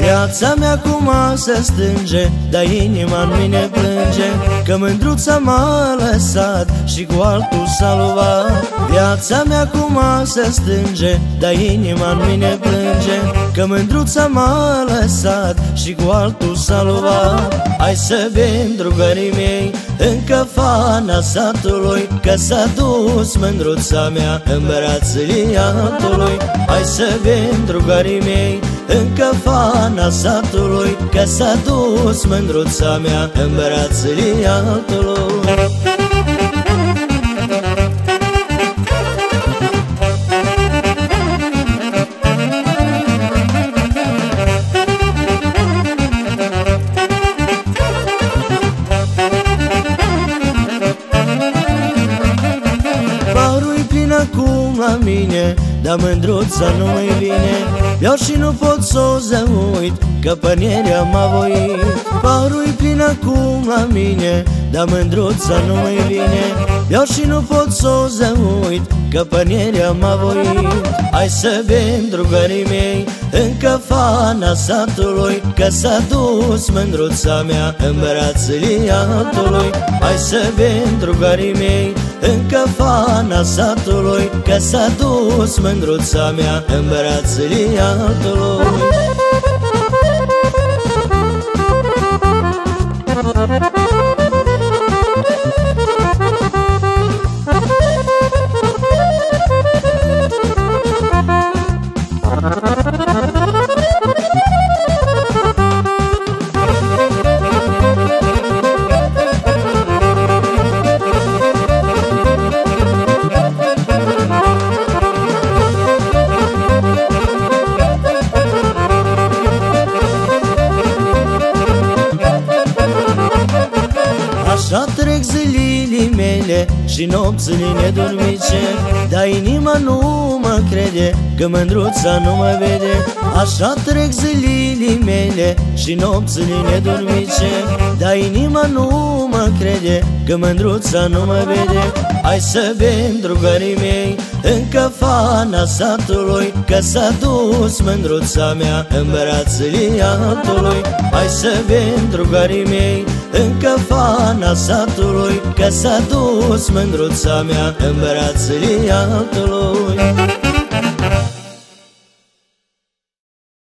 Viața mea cum se stânge Dar inima în mine plânge Că mândruța m-a lăsat Și cu altul s-a luat Viața mea cum se stânge Dar inima în mine plânge Că mândruța m-a lăsat Și cu altul s-a luat. Hai să bem, drugării mei Încă fana satului Că s-a dus mândruța mea În brațele altului Hai să bem, drugării mei încă fana satului Că s-a dus mândruța mea În brațele altului la mine Dar mândruța nu mai vine Beau și nu pot să o zăuit Că pănierea m-a voit Parul-i plin acum la mine Dar mândruța nu mai vine Beau și nu pot să o zăuit Că pănierea m-a voit Hai să bem, drugării mei Încă fana satului Că s-a dus mândruța mea În brațele altului Hai să bem, drugării mei încă fana satului Că s-a dus mândruța mea În brațele altului Așa trec zilele mele și nopțile nedormice Dar inima nu mă crede că mândruța nu mă vede. Așa trec zilele mele și nopțile nedormice Dar inima nu mă crede că mândruța nu mă vede. Hai să bem, drugării mei, încă fana satului Că s-a dus mândruța mea în brațele altului Hai să bem, drugării mei, încă fana satului Că s-a dus mândruța mea în brațele altului